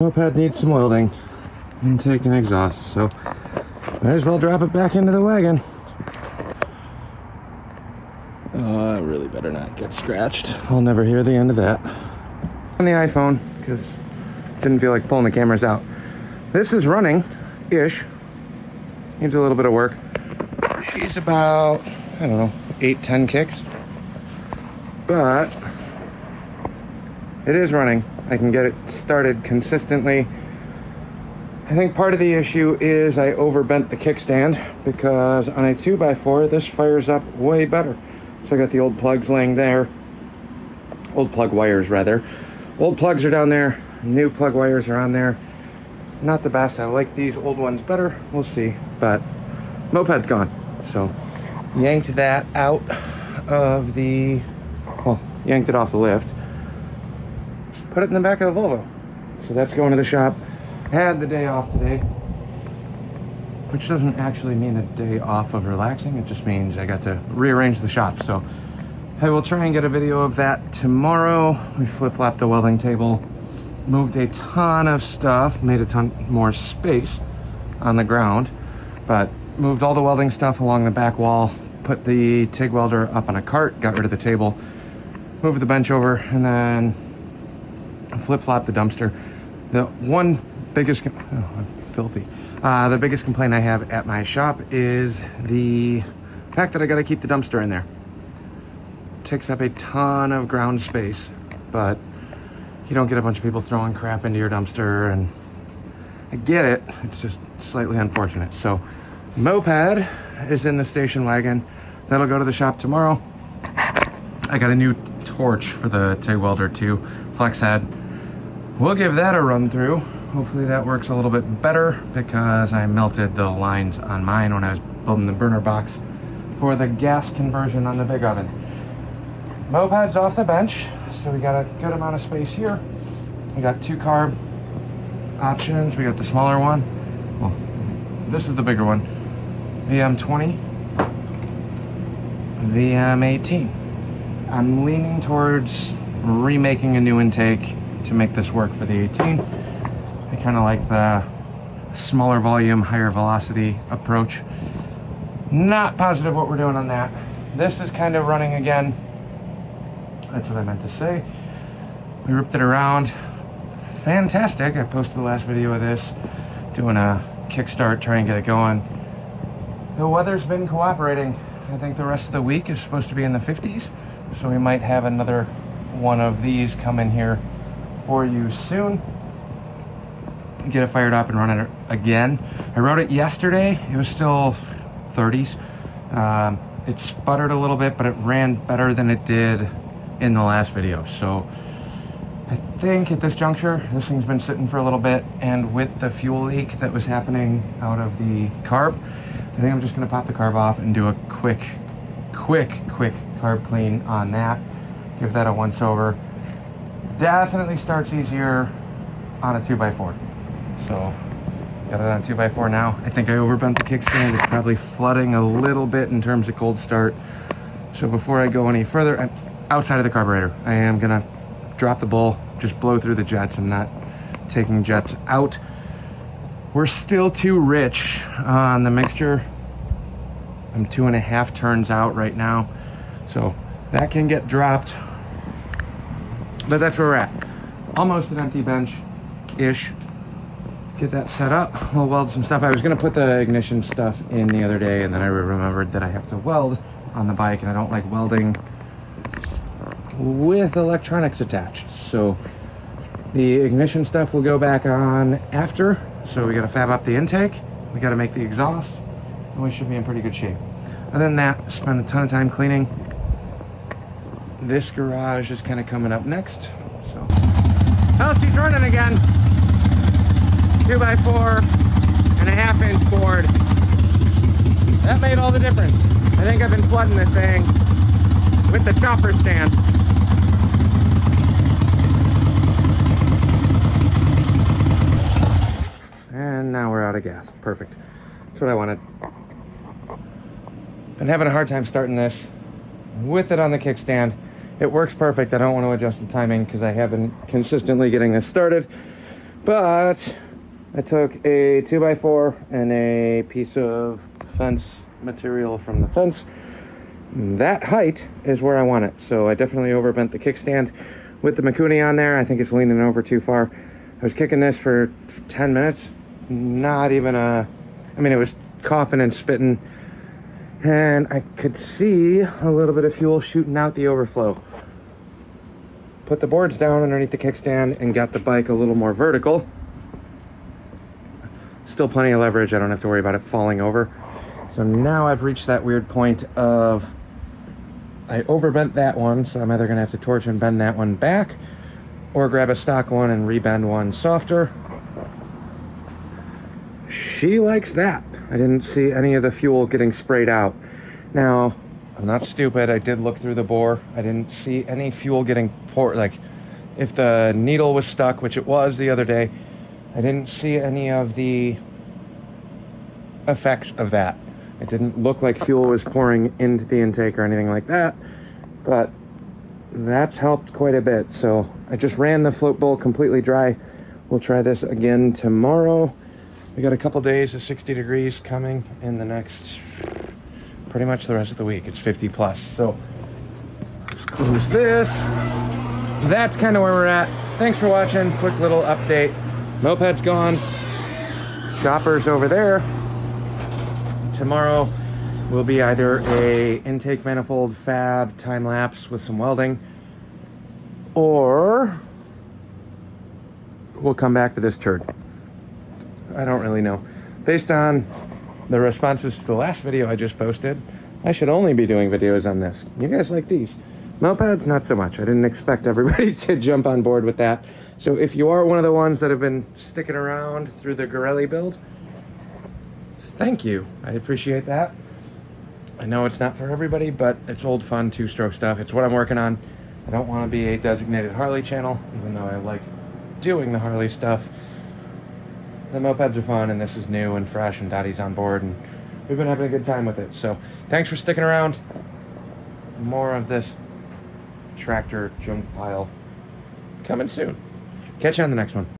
Moped needs some welding, intake and exhaust, so might as well drop it back into the wagon. Oh, I really better not get scratched. I'll never hear the end of that. On the iPhone, because didn't feel like pulling the cameras out. This is running-ish. Needs a little bit of work. She's about, I don't know, eight, 10 kicks. But it is running. I can get it started consistently. I think part of the issue is I overbent the kickstand because on a 2x4 this fires up way better. So I got the old plugs laying there. Old plug wires rather. Old plugs are down there. New plug wires are on there. Not the best. I like these old ones better. We'll see. But moped's gone. So yanked that out of the well, yanked it off the lift put it in the back of the Volvo. So that's going to the shop. Had the day off today, which doesn't actually mean a day off of relaxing. It just means I got to rearrange the shop. So I will try and get a video of that tomorrow. We flip-flopped the welding table, moved a ton of stuff, made a ton more space on the ground, but moved all the welding stuff along the back wall, put the TIG welder up on a cart, got rid of the table, moved the bench over, and then flip-flop the dumpster. The one biggest, oh, I'm filthy. Uh, the biggest complaint I have at my shop is the fact that I gotta keep the dumpster in there. Takes up a ton of ground space, but you don't get a bunch of people throwing crap into your dumpster and I get it, it's just slightly unfortunate. So moped is in the station wagon. That'll go to the shop tomorrow. I got a new torch for the TIG welder too, flex head. We'll give that a run through. Hopefully that works a little bit better because I melted the lines on mine when I was building the burner box for the gas conversion on the big oven. Moped's off the bench, so we got a good amount of space here. We got two carb options. We got the smaller one. Well, this is the bigger one. VM20, VM18. I'm leaning towards remaking a new intake to make this work for the 18. I kind of like the smaller volume, higher velocity approach. Not positive what we're doing on that. This is kind of running again. That's what I meant to say. We ripped it around. Fantastic. I posted the last video of this, doing a kickstart, try and get it going. The weather's been cooperating. I think the rest of the week is supposed to be in the 50s, so we might have another one of these come in here for you soon. Get it fired up and run it again. I wrote it yesterday. It was still 30s. Um, it sputtered a little bit, but it ran better than it did in the last video. So I think at this juncture, this thing's been sitting for a little bit, and with the fuel leak that was happening out of the carb, I think I'm just gonna pop the carb off and do a quick, quick, quick carb clean on that. Give that a once over definitely starts easier on a 2x4. So, got it on a 2x4 now. I think I overbent the kickstand. It's probably flooding a little bit in terms of cold start. So before I go any further, I'm outside of the carburetor, I am gonna drop the bowl, just blow through the jets. I'm not taking jets out. We're still too rich on the mixture. I'm two and a half turns out right now. So that can get dropped but that's where we're at. Almost an empty bench-ish. Get that set up. We'll weld some stuff. I was gonna put the ignition stuff in the other day and then I remembered that I have to weld on the bike and I don't like welding with electronics attached. So the ignition stuff will go back on after. So we gotta fab up the intake, we gotta make the exhaust, and we should be in pretty good shape. Other than that, spend a ton of time cleaning, this garage is kind of coming up next. So, oh, she's running again. Two by four and a half inch board. That made all the difference. I think I've been flooding this thing with the chopper stand. And now we're out of gas. Perfect. That's what I wanted. Been having a hard time starting this with it on the kickstand. It works perfect. I don't want to adjust the timing because I have been consistently getting this started. But I took a 2x4 and a piece of fence material from the fence. That height is where I want it. So I definitely overbent the kickstand with the Mikuni on there. I think it's leaning over too far. I was kicking this for 10 minutes. Not even a, I mean, it was coughing and spitting. And I could see a little bit of fuel shooting out the overflow. Put the boards down underneath the kickstand and got the bike a little more vertical. Still plenty of leverage. I don't have to worry about it falling over. So now I've reached that weird point of I overbent that one, so I'm either gonna have to torch and bend that one back or grab a stock one and rebend one softer. She likes that. I didn't see any of the fuel getting sprayed out. Now, I'm not stupid. I did look through the bore. I didn't see any fuel getting poured. Like, if the needle was stuck, which it was the other day, I didn't see any of the effects of that. It didn't look like fuel was pouring into the intake or anything like that, but that's helped quite a bit. So I just ran the float bowl completely dry. We'll try this again tomorrow. We got a couple days of 60 degrees coming in the next, pretty much the rest of the week. It's 50 plus. So let's close this. That's kind of where we're at. Thanks for watching. Quick little update. Moped's gone. Chopper's over there. Tomorrow will be either a intake manifold fab time lapse with some welding or we'll come back to this turd. I don't really know. Based on the responses to the last video I just posted, I should only be doing videos on this. You guys like these. Mopeds, not so much. I didn't expect everybody to jump on board with that. So if you are one of the ones that have been sticking around through the Garelli build, thank you. I appreciate that. I know it's not for everybody, but it's old fun two-stroke stuff. It's what I'm working on. I don't want to be a designated Harley channel, even though I like doing the Harley stuff. The mopeds are fun, and this is new and fresh, and Daddy's on board, and we've been having a good time with it. So thanks for sticking around. More of this tractor junk pile coming soon. Catch you on the next one.